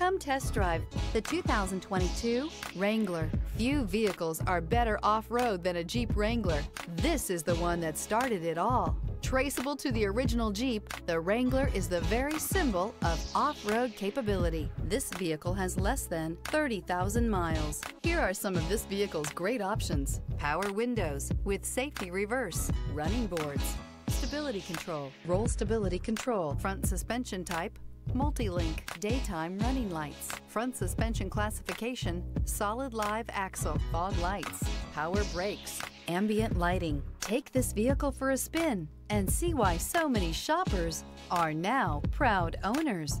Come test drive the 2022 Wrangler. Few vehicles are better off-road than a Jeep Wrangler. This is the one that started it all. Traceable to the original Jeep, the Wrangler is the very symbol of off-road capability. This vehicle has less than 30,000 miles. Here are some of this vehicle's great options. Power windows with safety reverse, running boards, stability control, roll stability control, front suspension type, multi-link, daytime running lights, front suspension classification, solid live axle, fog lights, power brakes, ambient lighting. Take this vehicle for a spin and see why so many shoppers are now proud owners.